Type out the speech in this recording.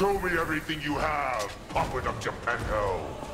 Show me everything you have, puppet of Geppetto.